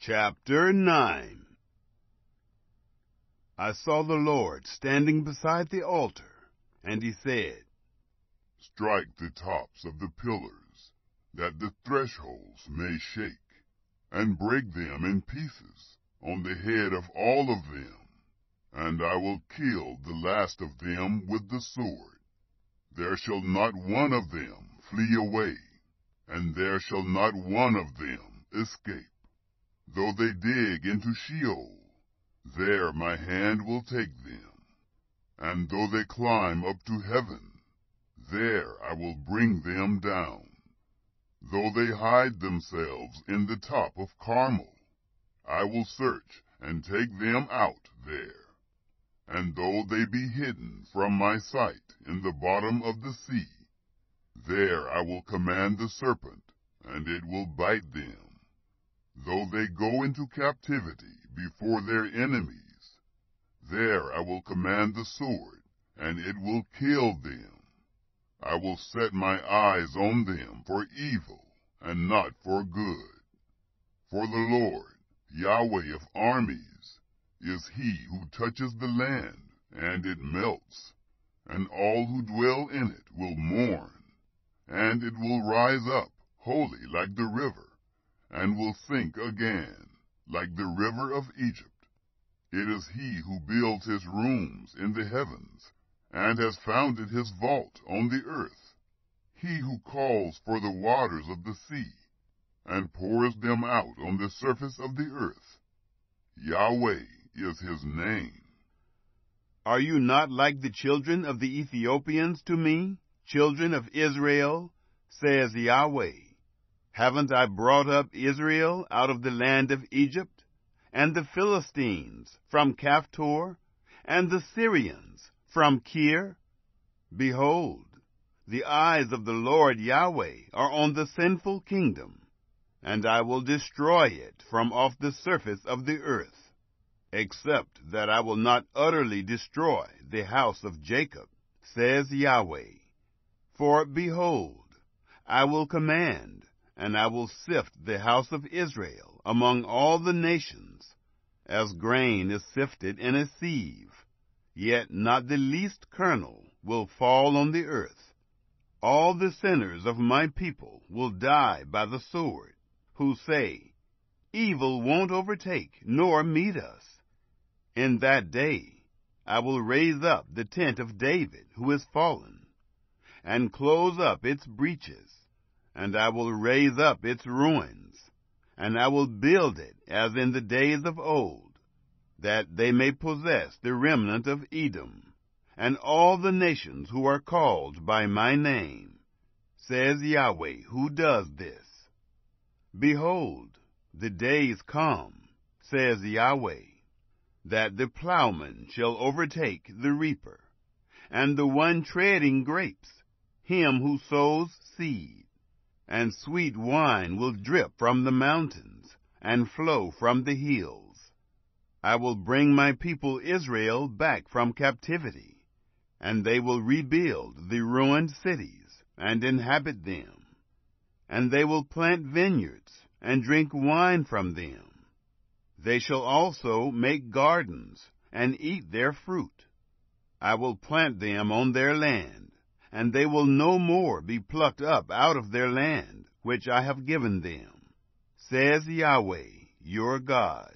Chapter 9 I saw the Lord standing beside the altar, and he said, Strike the tops of the pillars, that the thresholds may shake, and break them in pieces on the head of all of them, and I will kill the last of them with the sword. There shall not one of them flee away, and there shall not one of them escape. Though they dig into Sheol, there my hand will take them. And though they climb up to heaven, there I will bring them down. Though they hide themselves in the top of Carmel, I will search and take them out there. And though they be hidden from my sight in the bottom of the sea, there I will command the serpent, and it will bite them. Though they go into captivity before their enemies, there I will command the sword, and it will kill them. I will set my eyes on them for evil, and not for good. For the Lord, Yahweh of armies, is he who touches the land, and it melts, and all who dwell in it will mourn, and it will rise up wholly like the river and will sink again, like the river of Egypt. It is he who builds his rooms in the heavens, and has founded his vault on the earth. He who calls for the waters of the sea, and pours them out on the surface of the earth. Yahweh is his name. Are you not like the children of the Ethiopians to me, children of Israel, says Yahweh? Haven't I brought up Israel out of the land of Egypt, and the Philistines from Caphtor, and the Syrians from Kir? Behold, the eyes of the Lord Yahweh are on the sinful kingdom, and I will destroy it from off the surface of the earth, except that I will not utterly destroy the house of Jacob, says Yahweh. For behold, I will command, and I will sift the house of Israel among all the nations, as grain is sifted in a sieve, yet not the least kernel will fall on the earth. All the sinners of my people will die by the sword, who say, Evil won't overtake nor meet us. In that day I will raise up the tent of David who is fallen, and close up its breaches and I will raise up its ruins, and I will build it as in the days of old, that they may possess the remnant of Edom, and all the nations who are called by my name, says Yahweh, who does this. Behold, the days come, says Yahweh, that the plowman shall overtake the reaper, and the one treading grapes, him who sows seed and sweet wine will drip from the mountains and flow from the hills. I will bring my people Israel back from captivity, and they will rebuild the ruined cities and inhabit them. And they will plant vineyards and drink wine from them. They shall also make gardens and eat their fruit. I will plant them on their land and they will no more be plucked up out of their land, which I have given them, says Yahweh your God.